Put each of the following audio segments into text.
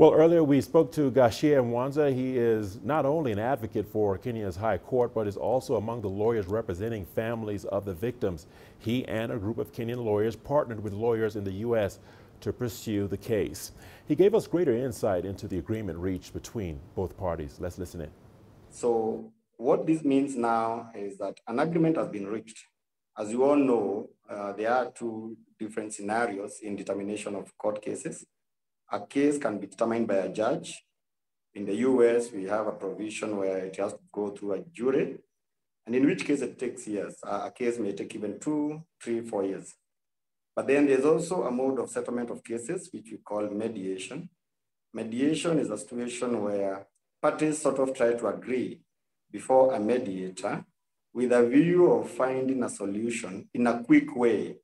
Well, earlier we spoke to Gachie Mwanza. He is not only an advocate for Kenya's High Court, but is also among the lawyers representing families of the victims. He and a group of Kenyan lawyers partnered with lawyers in the U.S. to pursue the case. He gave us greater insight into the agreement reached between both parties. Let's listen in. So what this means now is that an agreement has been reached. As you all know, uh, there are two different scenarios in determination of court cases a case can be determined by a judge. In the US, we have a provision where it has to go through a jury, and in which case it takes years. A case may take even two, three, four years. But then there's also a mode of settlement of cases, which we call mediation. Mediation is a situation where parties sort of try to agree before a mediator with a view of finding a solution in a quick way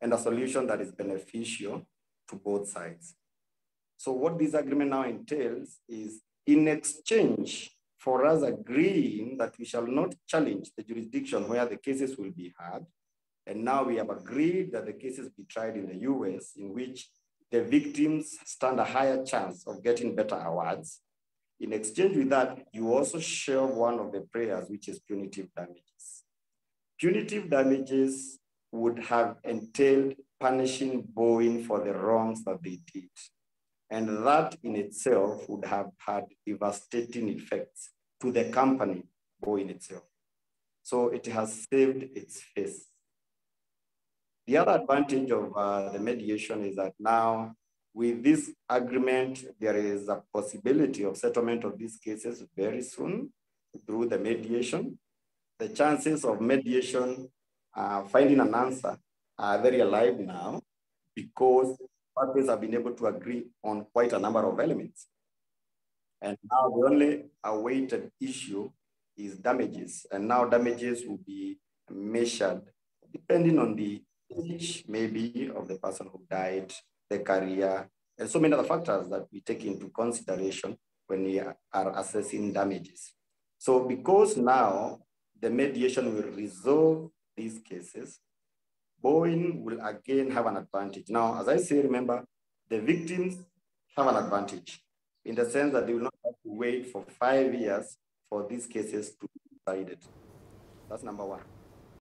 and a solution that is beneficial to both sides. So what this agreement now entails is in exchange for us agreeing that we shall not challenge the jurisdiction where the cases will be heard. And now we have agreed that the cases be tried in the US in which the victims stand a higher chance of getting better awards. In exchange with that, you also share one of the prayers, which is punitive damages. Punitive damages would have entailed punishing Boeing for the wrongs that they did. And that in itself would have had devastating effects to the company, Boeing itself. So it has saved its face. The other advantage of uh, the mediation is that now with this agreement, there is a possibility of settlement of these cases very soon through the mediation. The chances of mediation uh, finding an answer are very alive now because parties have been able to agree on quite a number of elements. And now the only awaited issue is damages. And now damages will be measured depending on the age, maybe, of the person who died, the career, and so many other factors that we take into consideration when we are assessing damages. So because now the mediation will resolve these cases, Boeing will again have an advantage. Now, as I say, remember, the victims have an advantage in the sense that they will not have to wait for five years for these cases to be decided. That's number one.